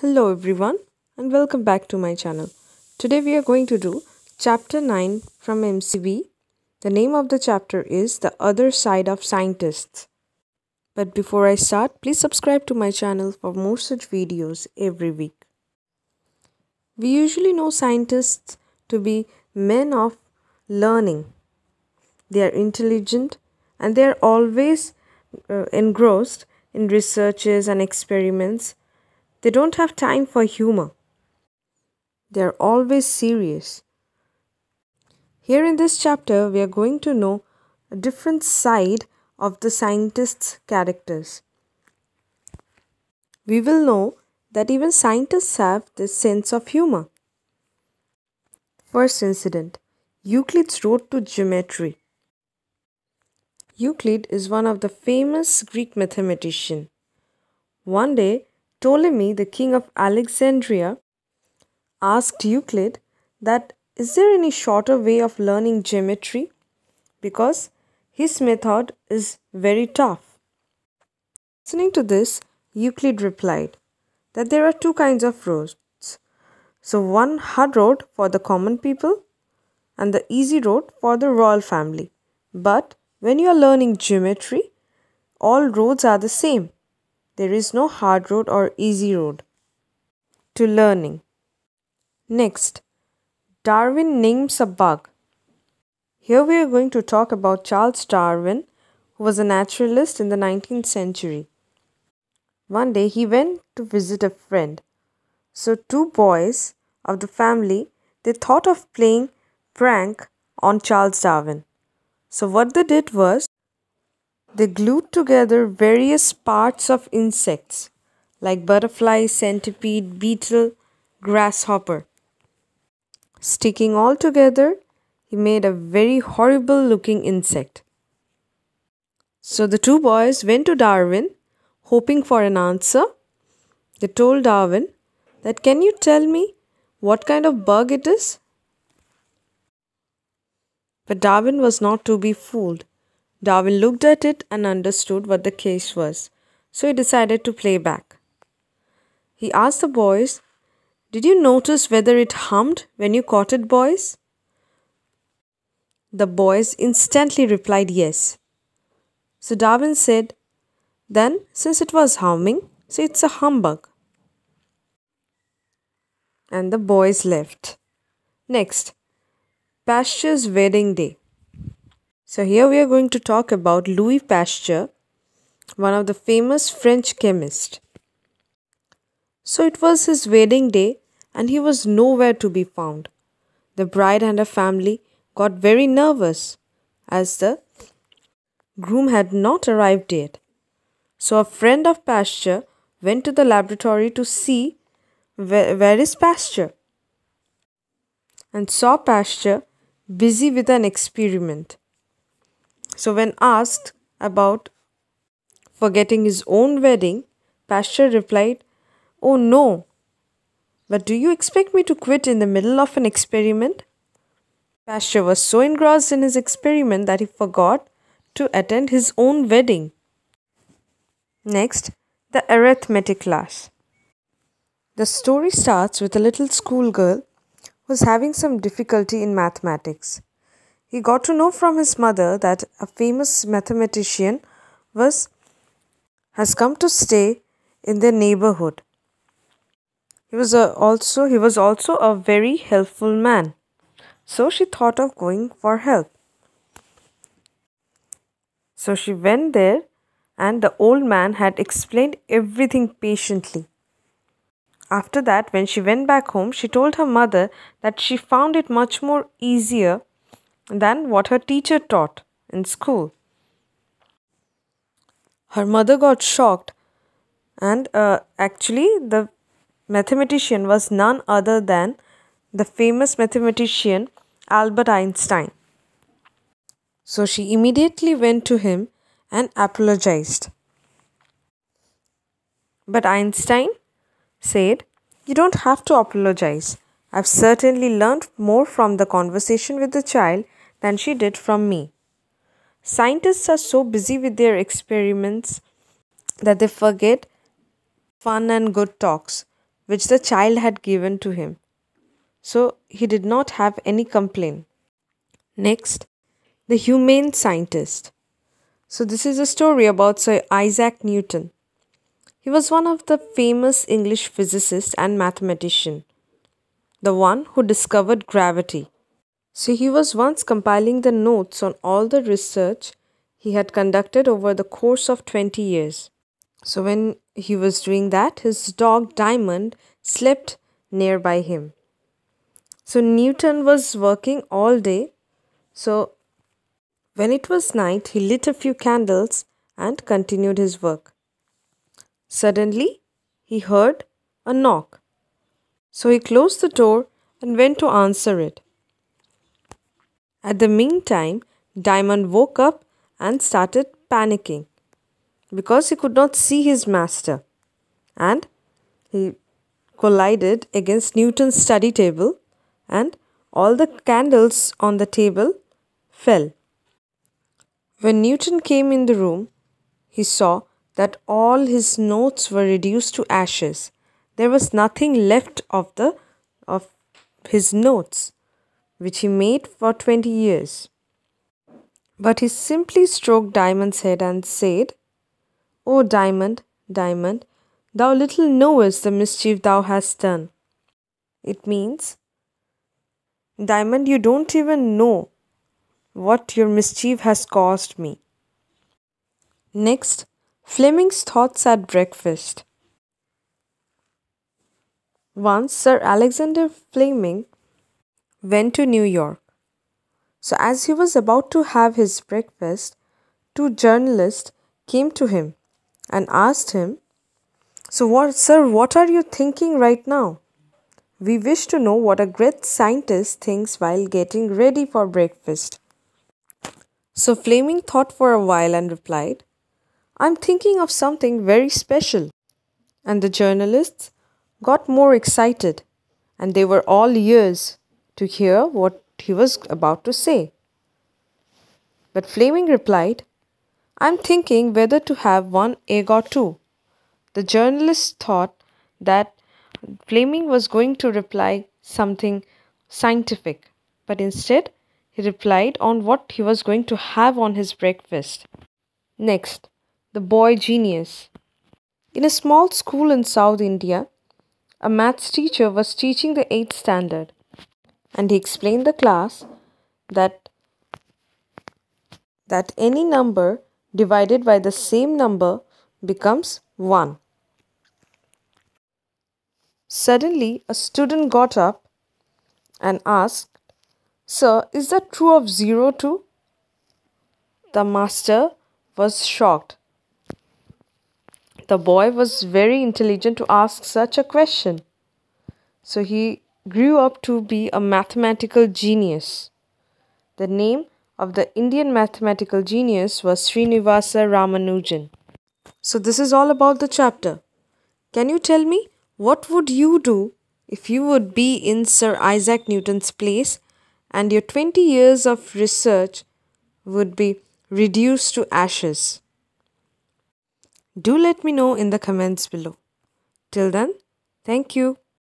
Hello everyone and welcome back to my channel. Today we are going to do chapter 9 from MCB. The name of the chapter is The Other Side of Scientists. But before I start, please subscribe to my channel for more such videos every week. We usually know scientists to be men of learning. They are intelligent and they are always uh, engrossed in researches and experiments they don't have time for humor. They're always serious. Here in this chapter, we are going to know a different side of the scientist's characters. We will know that even scientists have this sense of humor. First incident Euclid's Road to Geometry. Euclid is one of the famous Greek mathematicians. One day, Ptolemy, the king of Alexandria, asked Euclid that is there any shorter way of learning geometry? Because his method is very tough. Listening to this, Euclid replied that there are two kinds of roads. So, one hard road for the common people and the easy road for the royal family. But when you are learning geometry, all roads are the same. There is no hard road or easy road to learning. Next, Darwin names a bug. Here we are going to talk about Charles Darwin, who was a naturalist in the 19th century. One day he went to visit a friend. So two boys of the family they thought of playing prank on Charles Darwin. So what they did was they glued together various parts of insects like butterfly, centipede, beetle, grasshopper. Sticking all together, he made a very horrible looking insect. So the two boys went to Darwin hoping for an answer. They told Darwin that can you tell me what kind of bug it is? But Darwin was not to be fooled. Darwin looked at it and understood what the case was, so he decided to play back. He asked the boys, Did you notice whether it hummed when you caught it, boys? The boys instantly replied yes. So Darwin said, Then, since it was humming, so it's a humbug. And the boys left. Next, Pasteur's wedding day. So here we are going to talk about Louis Pasteur, one of the famous French chemists. So it was his wedding day and he was nowhere to be found. The bride and her family got very nervous as the groom had not arrived yet. So a friend of Pasteur went to the laboratory to see where, where is Pasteur and saw Pasteur busy with an experiment. So, when asked about forgetting his own wedding, Pasteur replied, Oh no, but do you expect me to quit in the middle of an experiment? Pasteur was so engrossed in his experiment that he forgot to attend his own wedding. Next, the arithmetic class. The story starts with a little schoolgirl who is having some difficulty in mathematics. He got to know from his mother that a famous mathematician was has come to stay in their neighborhood. He was a, also he was also a very helpful man. So she thought of going for help. So she went there and the old man had explained everything patiently. After that, when she went back home, she told her mother that she found it much more easier than what her teacher taught in school. Her mother got shocked, and uh, actually, the mathematician was none other than the famous mathematician Albert Einstein. So she immediately went to him and apologized. But Einstein said, You don't have to apologize. I've certainly learned more from the conversation with the child than she did from me. Scientists are so busy with their experiments that they forget fun and good talks. which the child had given to him. So he did not have any complaint. Next, the humane scientist. So, this is a story about Sir Isaac Newton. He was one of the famous English physicists and mathematician, the one who discovered gravity. So, he was once compiling the notes on all the research he had conducted over the course of 20 years. So, when he was doing that, his dog Diamond slept nearby him. So, Newton was working all day. So, when it was night, he lit a few candles and continued his work. Suddenly, he heard a knock. So he closed the door and went to answer it. At the meantime, Diamond woke up and started panicking because he could not see his master and he collided against Newton's study table and all the candles on the table fell. When Newton came in the room, he saw that all his notes were reduced to ashes. There was nothing left of the of his notes, which he made for twenty years. But he simply stroked Diamond's head and said, O Diamond, Diamond, thou little knowest the mischief thou hast done. It means, Diamond, you don't even know what your mischief has caused me. Next, Fleming's thoughts at breakfast. Once Sir Alexander Fleming went to New York. So, as he was about to have his breakfast, two journalists came to him and asked him, So, what, sir, what are you thinking right now? We wish to know what a great scientist thinks while getting ready for breakfast. So Fleming thought for a while and replied, I'm thinking of something very special. And the journalists got more excited, and they were all ears to hear what he was about to say. But Fleming replied, I'm thinking whether to have one egg or two. The journalist thought that Fleming was going to reply something scientific, but instead he replied on what he was going to have on his breakfast. Next, the boy genius. In a small school in South India, a maths teacher was teaching the 8th standard and he explained the class that that any number divided by the same number becomes 1. Suddenly, a student got up and asked, Sir, is that true of 0 too? The master was shocked. The boy was very intelligent to ask such a question. So he grew up to be a mathematical genius. The name of the Indian mathematical genius was Srinivasa Ramanujan. So this is all about the chapter. Can you tell me what would you do if you would be in Sir Isaac Newton's place and your 20 years of research would be reduced to ashes. Do let me know in the comments below. Till then, thank you.